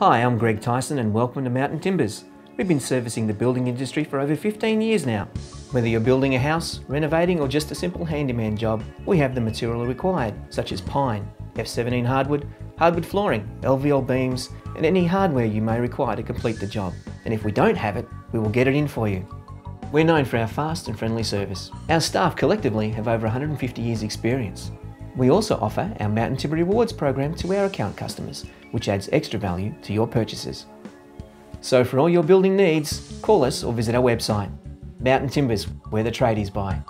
Hi, I'm Greg Tyson and welcome to Mountain Timbers. We've been servicing the building industry for over 15 years now. Whether you're building a house, renovating or just a simple handyman job, we have the material required, such as pine, F17 hardwood, hardwood flooring, LVL beams and any hardware you may require to complete the job. And if we don't have it, we will get it in for you. We're known for our fast and friendly service. Our staff collectively have over 150 years experience. We also offer our Mountain Timber Rewards program to our account customers, which adds extra value to your purchases. So for all your building needs, call us or visit our website. Mountain Timbers, where the tradies buy.